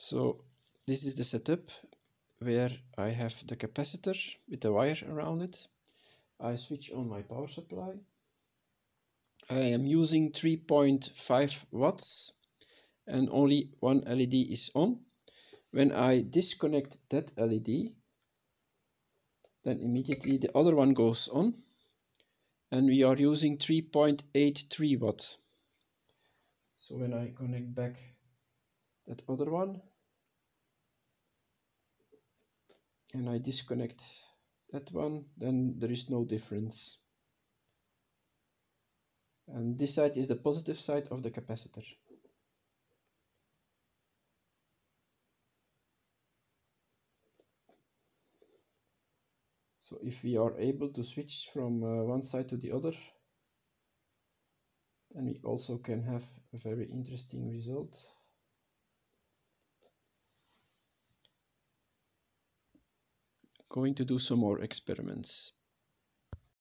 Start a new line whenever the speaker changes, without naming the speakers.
So this is the setup where I have the capacitor with the wire around it. I switch on my power supply. I am using 3.5 watts and only one LED is on. When I disconnect that LED, then immediately the other one goes on and we are using 3.83 watt. So when I connect back that other one. And I disconnect that one then there is no difference. And this side is the positive side of the capacitor. So if we are able to switch from uh, one side to the other then we also can have a very interesting result going to do some more experiments